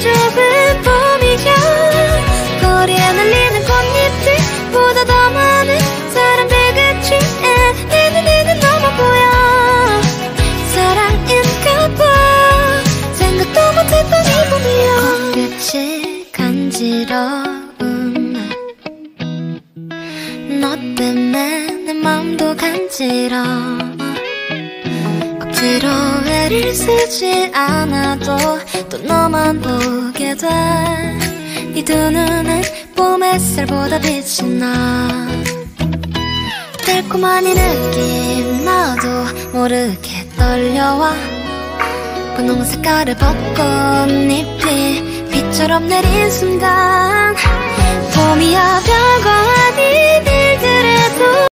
좁은 봄이야 거리에 날리는 꽃잎들보다 더 많은 사람들 그치에 내는 내는 너만 보여. 사랑인가 봐. 생각도 못했던 이 봄이야. 꽃빛이 간지러운 너 때문에 마음도 간지러워. 억지로 애를 쓰지 않아도 또 너만 보게 돼네 두 눈은 봄 햇살보다 빛이 나. 달콤한 이 느낌 나도 모르게 떨려와. 분홍 색깔의 벚꽃잎이 비처럼 내린 순간